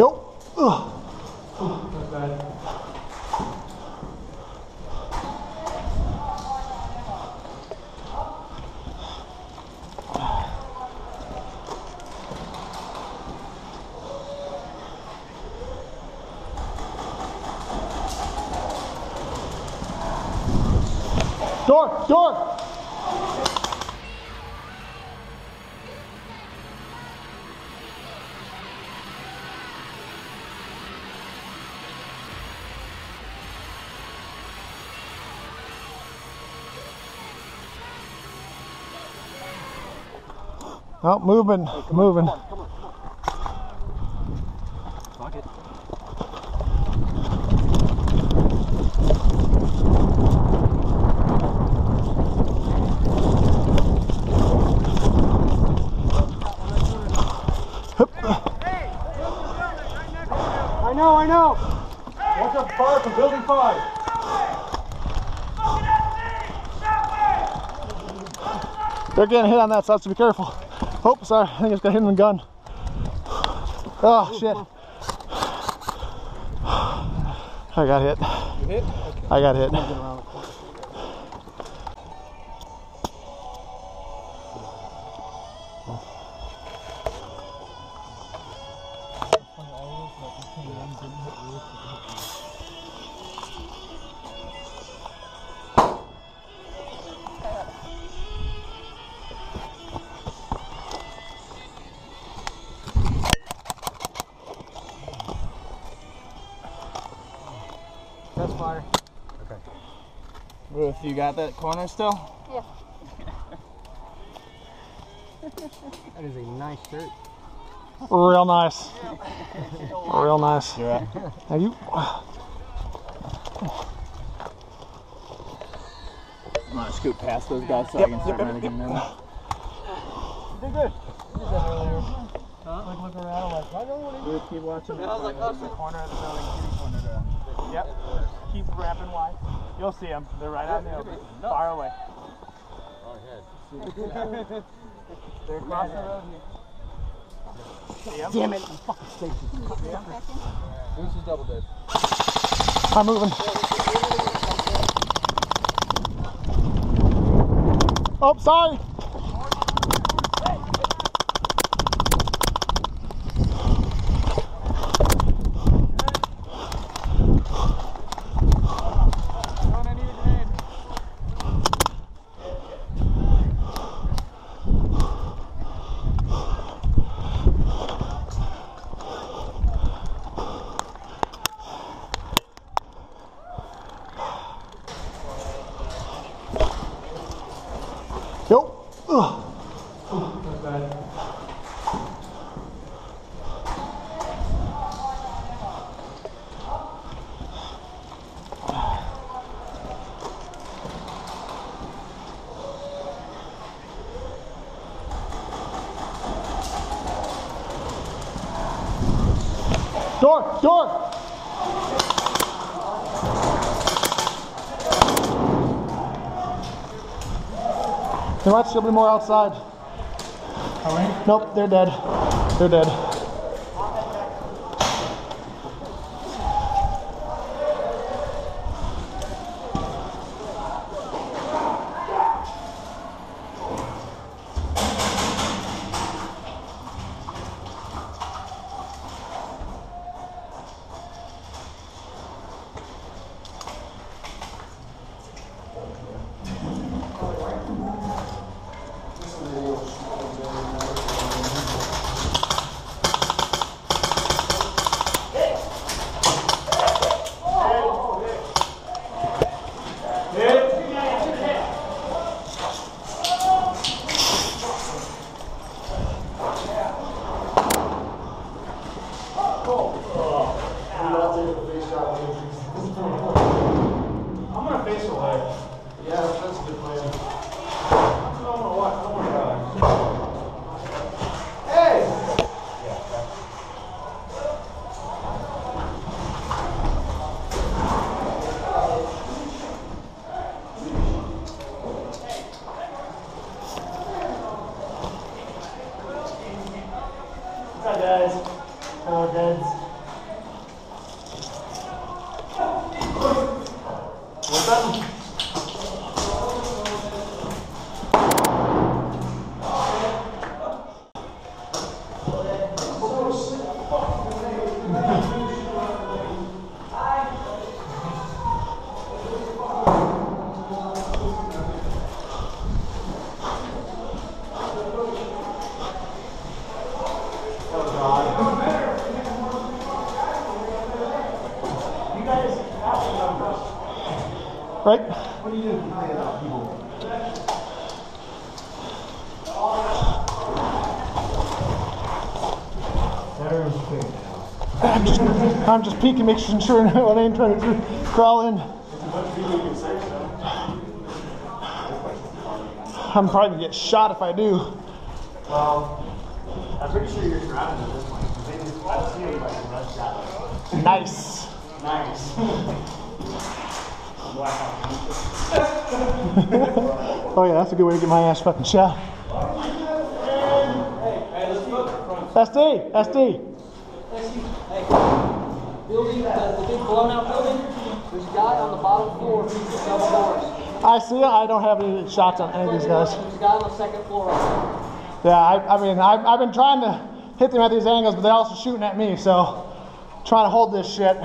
Yo. Ugh. Not bad. Door, door. Oh, moving, moving. Fuck it. I know, I know. What's up, fire from building five? They're getting hit on that side, so be careful. Oh, sorry, I think it's got hit in the gun. Oh, shit. I got hit. You hit? I got hit. Ruth, you got that corner still? Yeah. That is a nice shirt. Real nice. Real nice. You're right. Now you. I'm gonna scoot past those guys so I can start running them in. did good. You did that earlier. Huh? Like look around, like I don't want to. Ruth, keep watching. I was like, oh, the corner of the building, kitty corner there. Yep. Keep wrapping wide. You'll see them. They're right out in the open. Far away. They're across the road here. Damn it! I'm fucking station. Bruce is double dead. I'm moving. Oh, sorry. Door, door. There might still be more outside. Nope, they're dead. They're dead. I'm gonna face away. Yeah, that's a good plan. I don't know what. Oh my god. Hey! Up, guys? Hello, guys. Right? I'm just, I'm just peeking, making sure no one ain't trying to crawl in. I'm probably gonna get shot if I do. Well, I'm pretty sure you're surrounded at this point. 'cause they Oh yeah, that's a good way to get my ass fucking shot. SD, SD. building, the, big out building, there's a guy on the bottom floor. I see. I don't have any shots on any of these guys. A guy on the second floor. Yeah, I, I mean, I've, I've been trying to hit them at these angles, but they're also shooting at me, so trying to hold this shit.